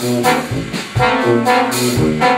Thank you.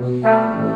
Música